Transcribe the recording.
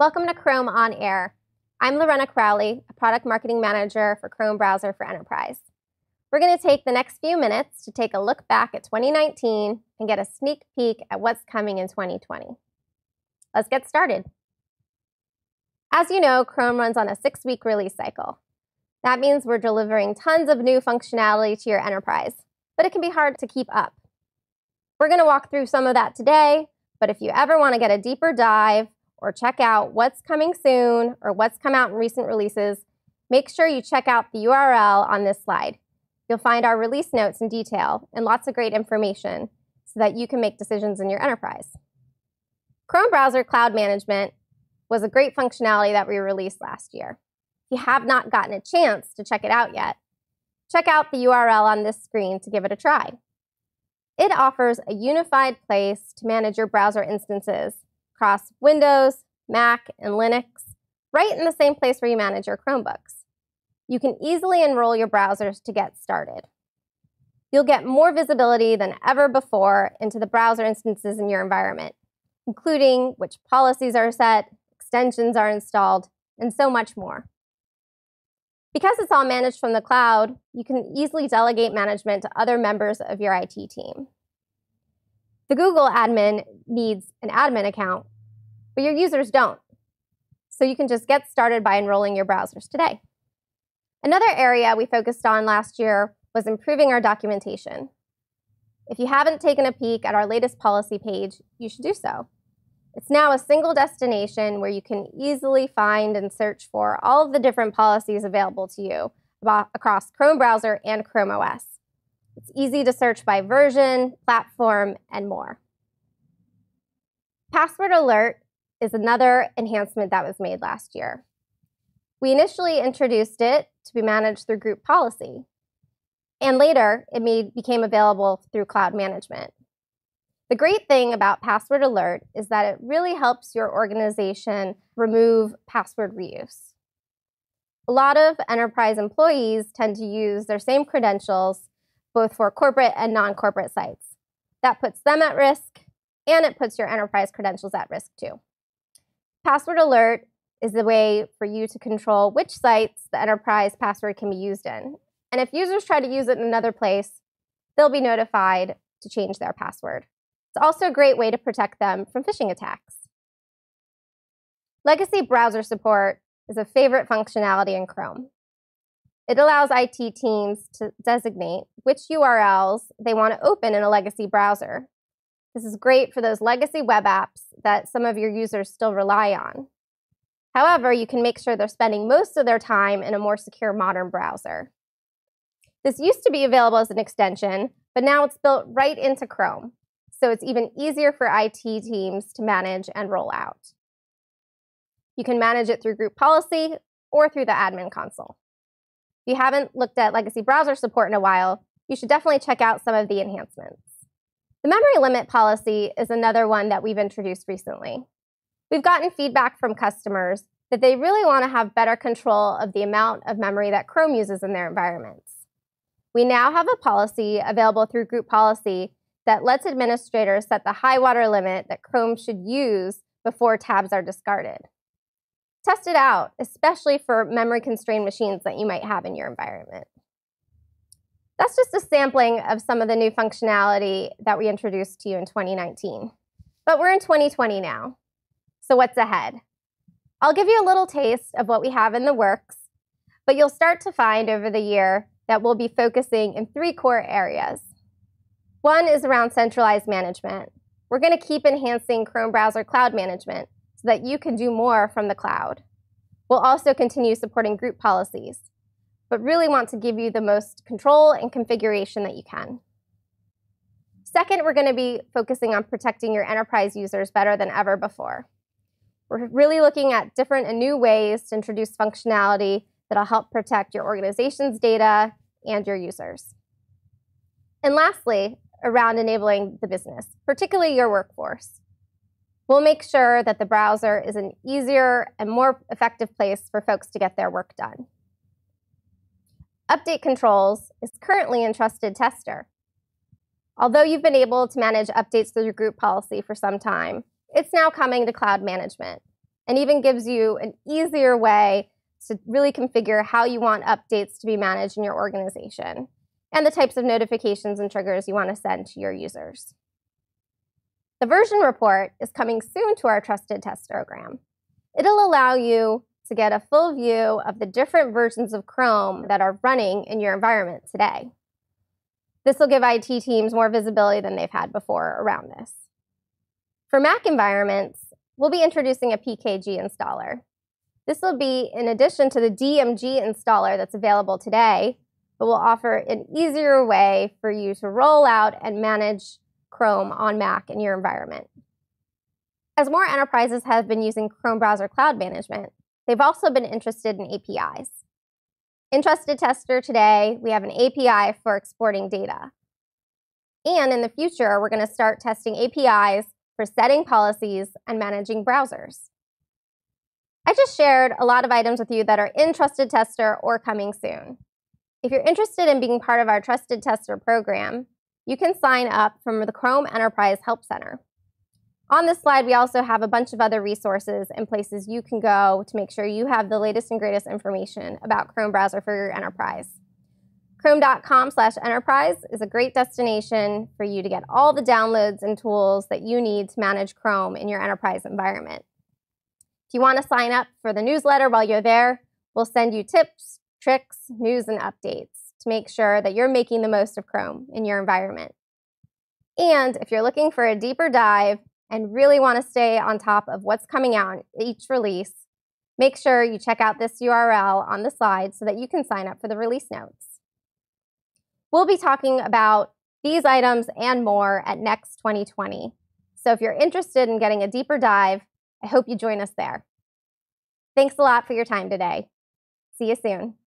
Welcome to Chrome On Air. I'm Lorena Crowley, a product marketing manager for Chrome Browser for Enterprise. We're going to take the next few minutes to take a look back at 2019 and get a sneak peek at what's coming in 2020. Let's get started. As you know, Chrome runs on a six week release cycle. That means we're delivering tons of new functionality to your enterprise, but it can be hard to keep up. We're going to walk through some of that today, but if you ever want to get a deeper dive or check out what's coming soon or what's come out in recent releases, make sure you check out the URL on this slide. You'll find our release notes in detail and lots of great information so that you can make decisions in your enterprise. Chrome Browser Cloud Management was a great functionality that we released last year. If you have not gotten a chance to check it out yet, check out the URL on this screen to give it a try. It offers a unified place to manage your browser instances across Windows, Mac, and Linux, right in the same place where you manage your Chromebooks. You can easily enroll your browsers to get started. You'll get more visibility than ever before into the browser instances in your environment, including which policies are set, extensions are installed, and so much more. Because it's all managed from the cloud, you can easily delegate management to other members of your IT team. The Google admin needs an admin account, but your users don't. So you can just get started by enrolling your browsers today. Another area we focused on last year was improving our documentation. If you haven't taken a peek at our latest policy page, you should do so. It's now a single destination where you can easily find and search for all of the different policies available to you across Chrome browser and Chrome OS. It's easy to search by version, platform, and more. Password Alert is another enhancement that was made last year. We initially introduced it to be managed through group policy, and later it made, became available through cloud management. The great thing about Password Alert is that it really helps your organization remove password reuse. A lot of enterprise employees tend to use their same credentials both for corporate and non corporate sites. That puts them at risk and it puts your enterprise credentials at risk too. Password Alert is the way for you to control which sites the enterprise password can be used in. And if users try to use it in another place, they'll be notified to change their password. It's also a great way to protect them from phishing attacks. Legacy browser support is a favorite functionality in Chrome. It allows IT teams to designate which URLs they want to open in a legacy browser. This is great for those legacy web apps that some of your users still rely on. However, you can make sure they're spending most of their time in a more secure modern browser. This used to be available as an extension, but now it's built right into Chrome, so it's even easier for IT teams to manage and roll out. You can manage it through group policy or through the admin console. If you haven't looked at legacy browser support in a while, you should definitely check out some of the enhancements. The memory limit policy is another one that we've introduced recently. We've gotten feedback from customers that they really want to have better control of the amount of memory that Chrome uses in their environments. We now have a policy available through group policy that lets administrators set the high water limit that Chrome should use before tabs are discarded. Test it out, especially for memory constrained machines that you might have in your environment. That's just a sampling of some of the new functionality that we introduced to you in 2019. But we're in 2020 now. So what's ahead? I'll give you a little taste of what we have in the works, but you'll start to find over the year that we'll be focusing in three core areas. One is around centralized management. We're going to keep enhancing Chrome browser cloud management so that you can do more from the cloud. We'll also continue supporting group policies, but really want to give you the most control and configuration that you can. Second, we're going to be focusing on protecting your enterprise users better than ever before. We're really looking at different and new ways to introduce functionality that'll help protect your organization's data and your users. And lastly, around enabling the business, particularly your workforce. We'll make sure that the browser is an easier and more effective place for folks to get their work done. Update Controls is currently in Trusted Tester. Although you've been able to manage updates through your group policy for some time, it's now coming to cloud management. and even gives you an easier way to really configure how you want updates to be managed in your organization and the types of notifications and triggers you want to send to your users. The version report is coming soon to our Trusted Test program. It'll allow you to get a full view of the different versions of Chrome that are running in your environment today. This will give IT teams more visibility than they've had before around this. For Mac environments, we'll be introducing a PKG installer. This will be in addition to the DMG installer that's available today, but will offer an easier way for you to roll out and manage Chrome on Mac in your environment. As more enterprises have been using Chrome Browser Cloud Management, they've also been interested in APIs. In Trusted Tester today, we have an API for exporting data. And in the future, we're going to start testing APIs for setting policies and managing browsers. I just shared a lot of items with you that are in Trusted Tester or coming soon. If you're interested in being part of our Trusted Tester program, you can sign up from the Chrome Enterprise Help Center. On this slide, we also have a bunch of other resources and places you can go to make sure you have the latest and greatest information about Chrome browser for your enterprise. Chrome.com slash enterprise is a great destination for you to get all the downloads and tools that you need to manage Chrome in your enterprise environment. If you want to sign up for the newsletter while you're there, we'll send you tips, tricks, news, and updates to make sure that you're making the most of Chrome in your environment. And if you're looking for a deeper dive and really want to stay on top of what's coming out each release, make sure you check out this URL on the slide so that you can sign up for the release notes. We'll be talking about these items and more at Next 2020. So if you're interested in getting a deeper dive, I hope you join us there. Thanks a lot for your time today. See you soon.